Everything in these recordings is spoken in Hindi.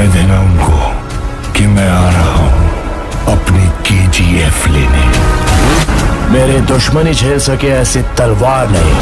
कह देना उनको कि मैं आ रहा हूँ अपनी केजीएफ लेने। मेरे दुश्मनी झेल सके ऐसी तलवार नहीं।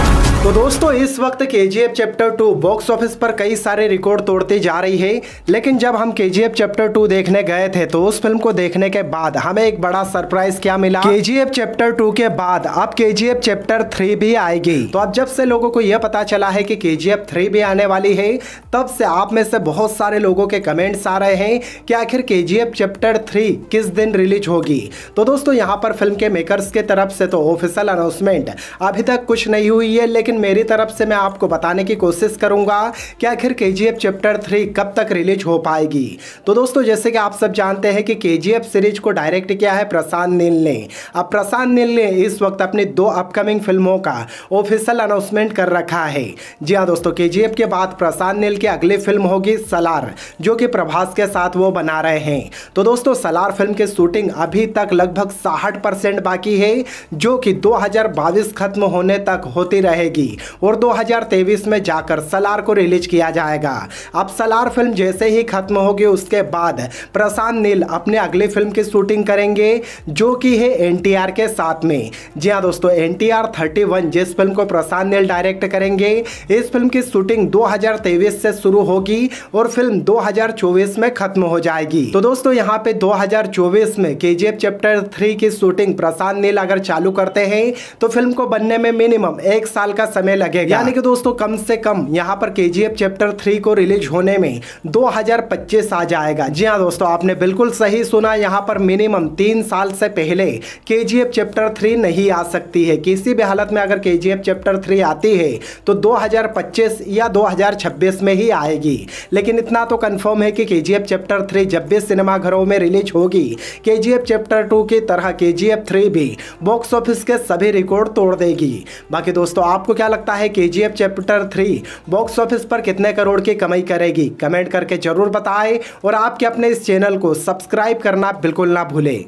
तो दोस्तों, इस वक्त K G F chapter two box office पर कई सारे रिकॉर्ड तोड़ती जा रही है। लेकिन जब हम के जी एफ़ चैप्टर टू देखने गए थे तो उस फ़िल्म को देखने के बाद हमें एक बड़ा सरप्राइज़ क्या मिला? के जी एफ़ चैप्टर टू के बाद अब के जी एफ़ चैप्टर थ्री भी आएगी। तो अब जब से लोगों को यह पता चला है कि के जी एफ़ थ्री भी आने वाली है, तब से आप में से बहुत सारे लोगों के कमेंट्स आ रहे हैं कि आखिर के जी एफ़ चैप्टर थ्री किस दिन रिलीज़ होगी। तो दोस्तों, यहाँ पर फ़िल्म के मेकर्स के तरफ़ से तो ऑफिशियल अनाउंसमेंट अभी तक कुछ नहीं हुई है, लेकिन मेरी तरफ़ से मैं आपको बताने की कोशिश करूँगा कि आखिर के चैप्टर थ्री कब तक रिलीज़ हो पाएगी। तो दोस्तों, जैसे कि आप सब जानते हैं कि केजीएफ सीरीज़ को डायरेक्ट किया है प्रशांत नील ने। अब प्रशांत नील ने इस वक्त अपनी दो अपकमिंग फ़िल्मों का ऑफिशियल अनाउंसमेंट कर रखा है। जी हाँ दोस्तों के के बाद प्रशांत नील की अगली फ़िल्म होगी सलार जो कि प्रभास के साथ वो बना रहे हैं। तो दोस्तों सलार फ़िल्म की शूटिंग अभी तक लगभग साठ परसेंट बाकी है, जो कि 2022 खत्म होने तक होती रहेगी। जाएगी और 2023 में जाकर सलार को रिलीज़ किया जाएगा। अब सलार फ़िल्म जैसे ही खत्म होगी, उसके बाद प्रशांत नील अपने अगली फ़िल्म की शूटिंग करेंगे, जो कि है एनटीआर के साथ में। जी हाँ दोस्तों, एन टी जिस फ़िल्म को प्रशांत नील डायरेक्ट करेंगे, इस फ़िल्म की शूटिंग 2023 से शुरू होगी और फ़िल्म 2024 में खत्म हो जाएगी। तो दोस्तों, यहाँ पे 2024 में के चैप्टर थ्री की शूटिंग प्रशांत नील अगर चालू करते हैं तो फ़िल्म को बनने में मिनिमम एक साल का समय लगेगा। यानी कि दोस्तों, कम से कम यहाँ पर केजीएफ चैप्टर थ्री को रिलीज़ होने में 2025 आ जाएगा। जी हाँ दोस्तों, आपने बिल्कुल सही सुना, यहाँ पर मिनिमम तीन साल से पहले केजीएफ चैप्टर थ्री नहीं आ सकती है। किसी भी हालत में अगर केजीएफ चैप्टर थ्री आती है तो 2025 या 2026 में ही आएगी। लेकिन इतना तो कंफर्म है कि के चैप्टर थ्री जब भी सिनेमाघरों में रिलीज़ होगी के चैप्टर टू की तरह के थ्री भी बॉक्स ऑफ़िस के सभी रिकॉर्ड तोड़ देगी। बाकी दोस्तों, आपको क्या लगता है K G F chapter three box office पर कितने करोड़ की कमाई करेगी? कमेंट करके ज़रूर बताएँ और आपके अपने इस चैनल को सब्सक्राइब करना बिल्कुल ना भूलें।